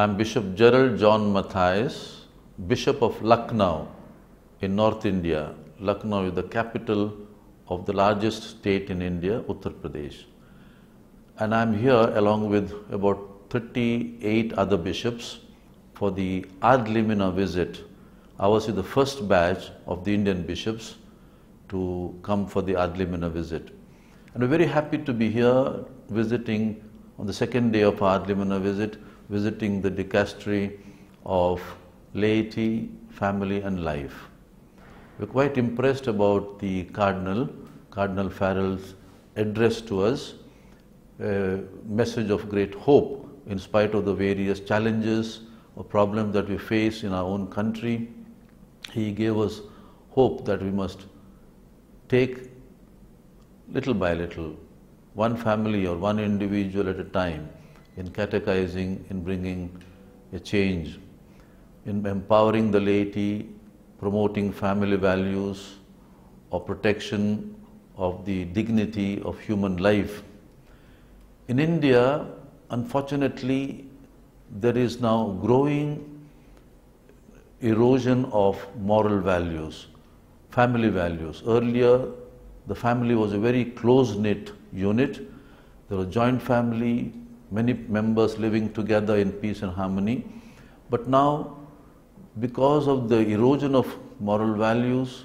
I'm Bishop Gerald John Mathias, Bishop of Lucknow in North India. Lucknow is the capital of the largest state in India, Uttar Pradesh. And I'm here along with about 38 other bishops for the Ad Limina visit. Ours is the first batch of the Indian bishops to come for the Ad Limina visit. And we're very happy to be here visiting on the second day of our Ad Limina visit, visiting the dicastery of laity, family and life. We're quite impressed about the Cardinal, Cardinal Farrell's address to us, a message of great hope in spite of the various challenges or problems that we face in our own country. He gave us hope that we must take little by little, one family or one individual at a time, in catechizing, in bringing a change, in empowering the laity, promoting family values, or protection of the dignity of human life. In India, unfortunately, there is now growing erosion of moral values, family values. Earlier, the family was a very close-knit unit. There was joint family, many members living together in peace and harmony. But now, because of the erosion of moral values,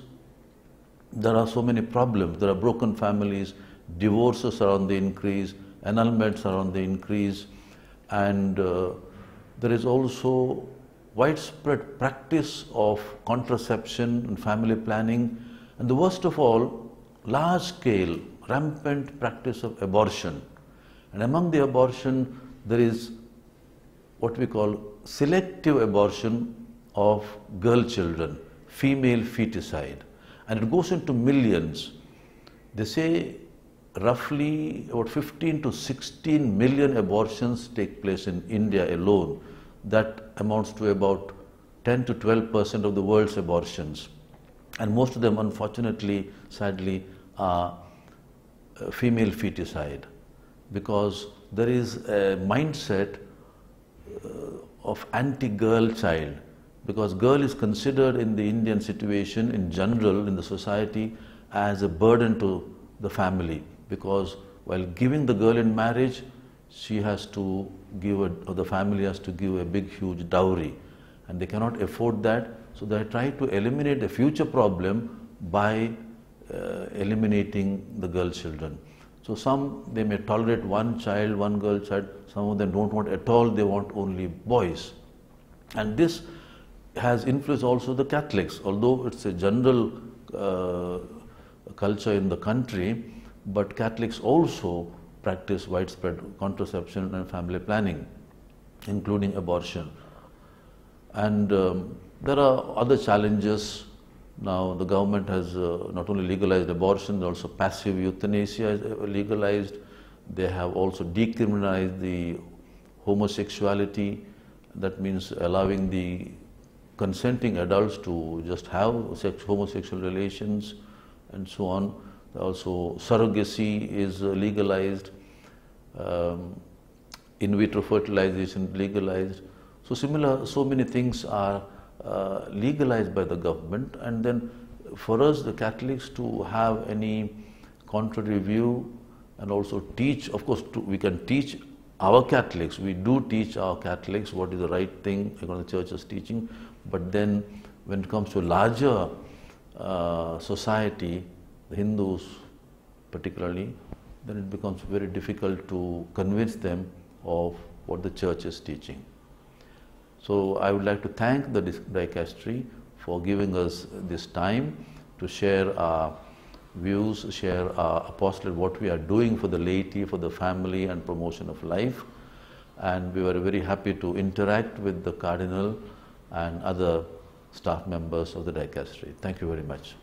there are so many problems. There are broken families, divorces are on the increase, annulments are on the increase, and uh, there is also widespread practice of contraception and family planning, and the worst of all, large scale, rampant practice of abortion. And among the abortion, there is what we call selective abortion of girl children, female feticide. And it goes into millions. They say roughly about 15 to 16 million abortions take place in India alone. That amounts to about 10 to 12 percent of the world's abortions. And most of them, unfortunately, sadly, are uh, female feticide because there is a mindset uh, of anti-girl child. Because girl is considered in the Indian situation in general in the society as a burden to the family. Because while giving the girl in marriage she has to give a, or the family has to give a big huge dowry. And they cannot afford that. So they try to eliminate a future problem by uh, eliminating the girl children. So some they may tolerate one child, one girl child, some of them don't want at all, they want only boys. And this has influenced also the Catholics, although it's a general uh, culture in the country, but Catholics also practice widespread contraception and family planning, including abortion. And um, there are other challenges now the government has uh, not only legalized abortion, also passive euthanasia is uh, legalized. They have also decriminalized the homosexuality. That means allowing the consenting adults to just have sex, homosexual relations and so on. Also surrogacy is uh, legalized. Um, in vitro fertilization legalized. So similar, so many things are uh, legalized by the government and then for us the Catholics to have any contrary view and also teach, of course to, we can teach our Catholics, we do teach our Catholics what is the right thing according to the church's teaching, but then when it comes to larger uh, society, the Hindus particularly, then it becomes very difficult to convince them of what the church is teaching. So I would like to thank the dicastery for giving us this time to share our views, share our apostolate, what we are doing for the laity, for the family and promotion of life. And we were very happy to interact with the Cardinal and other staff members of the dicastery. Thank you very much.